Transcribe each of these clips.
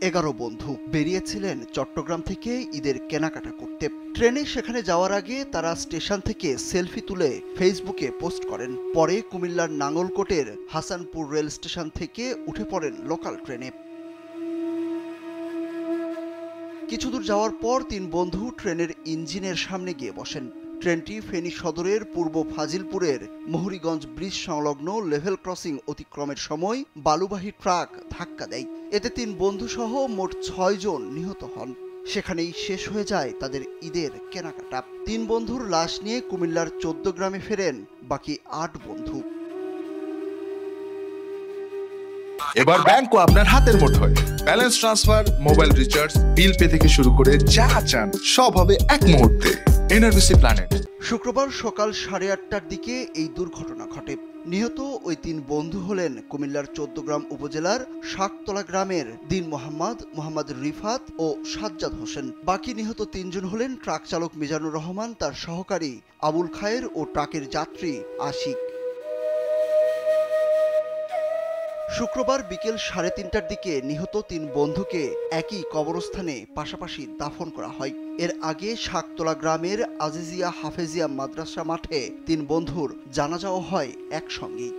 এগারো বন্ধু। বেরিয়েছিলেন চট্টগ্রাম থেকে ঈদের কেনাকাটা করতে। ট্রেনে সেখানে যাওয়ার আগে তারা স্টেশন থেকে সেলফি তুলে ফেসবুকে পোস্ট করেন। পরে কুমিল্লার নাঙ্গলকোটের হাসানপুর রেল স্টেশন থেকে উঠে পড়েন লোকাল ট্রেনে। কিছু দূর যাওয়ার পর তিন বন্ধু ট্রেনের ইঞ্জিনের সামনে গিয়ে বসেন। ট্রেনটি ফেনী সদরের পূর্ব ফাজিলপুরের মহুরীগঞ্জ ব্রিজ সংলগ্ন লেভেল ক্রসিং অতিক্রমের সময় বালুবাহী ট্রাক ধাক্কা দেয়। এতে তিন বন্ধুসহ মোট ছয় জন নিহত হন। সেখানেই শেষ হয়ে যায় তাদের ঈদের কেনাকাটা। তিন বন্ধুর লাশ নিয়ে কুমিল্লার চোদ্দ গ্রামে ফেরেন বাকি আট বন্ধু। এবার ব্যাংকও আপনার হাতের মুঠোয় balance transfer mobile recharge bill pay থেকে শুরু করে যা চান, সব হবে এক মুহূর্তে। এনআরবিসি প্ল্যানেট শুক্রবার সকাল সাড়ে আটটার দিকে এই দুর্ঘটনা ঘটে। নিহত ওই তিন বন্ধু হলেন কুমিল্লার চোদ্দগ্রাম উপজেলার শাকতলা গ্রামের দিন মোহাম্মদ মোহাম্মদ রিফাত ও সাজ্জাদ হোসেন। বাকি নিহত তিনজন হলেন ট্রাক চালক মিজানুর রহমান, তার সহকারী আবুল খায়ের ও ট্রাকের যাত্রী আশিক। শুক্রবার বিকেল সাড়ে তিনটার দিকে নিহত তিন বন্ধুকে একই কবরস্থানে পাশাপাশি দাফন করা হয়। এর আগে শাকতলা গ্রামের আজিজিয়া হাফেজিয়া মাদ্রাসা মাঠে তিন বন্ধুর জানাজাও হয় একসঙ্গেই।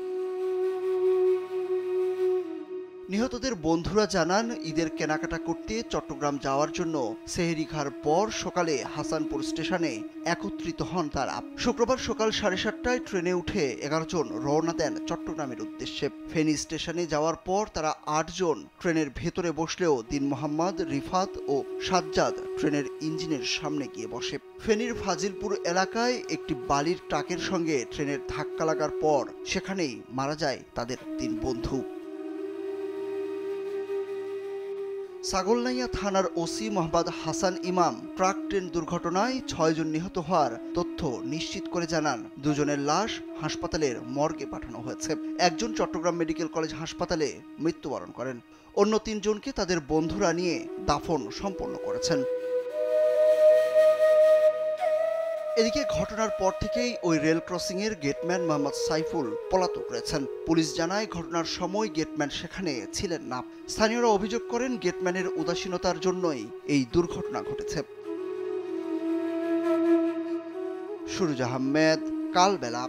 নিহতদের বন্ধুরা জানান, ঈদের কেনাকাটা করতে চট্টগ্রাম যাওয়ার জন্য সেহেরি খার পর সকালে হাসানপুর স্টেশনে একত্রিত হন তারা। শুক্রবার সকাল সাড়ে সাতটায় ট্রেনে উঠে এগারো জন রওনা দেন চট্টগ্রামের উদ্দেশ্যে। ফেনী স্টেশনে যাওয়ার পর তারা আটজন ট্রেনের ভেতরে বসলেও দিন মোহাম্মদ, রিফাত ও সাজ্জাদ ট্রেনের ইঞ্জিনের সামনে গিয়ে বসে। ফেনীর ফাজিলপুর এলাকায় একটি বালির ট্রাকের সঙ্গে ট্রেনের ধাক্কা লাগার পর সেখানেই মারা যায় তাদের তিন বন্ধু। ছাগলনাইয়া থানার OC Mohammad Hasan Imam truck train দুর্ঘটনায় ছয়জন নিহত হওয়ার তথ্য নিশ্চিত করে জানান। দুজনের লাশ হাসপাতালের মর্গে পাঠানো হয়েছে। একজন চট্টগ্রাম মেডিকেল কলেজ হাসপাতালে মৃত্যুবরণ করেন। অন্য তিনজনকে তাদের বন্ধুরা নিয়ে দাফন সম্পন্ন করেছেন। এদিকে ঘটনার পর থেকেই ওই রেল ক্রসিং এর গেটম্যান মোহাম্মদ সাইফুল পলাতক রয়েছেন। পুলিশ জানায় ঘটনার সময় গেটম্যান সেখানে ছিলেন না। স্থানীয়রা অভিযোগ করেন গেটম্যানের উদাসীনতার জন্যই এই দুর্ঘটনা ঘটেছে। সুরুজ আহমেদ, কালবেলা।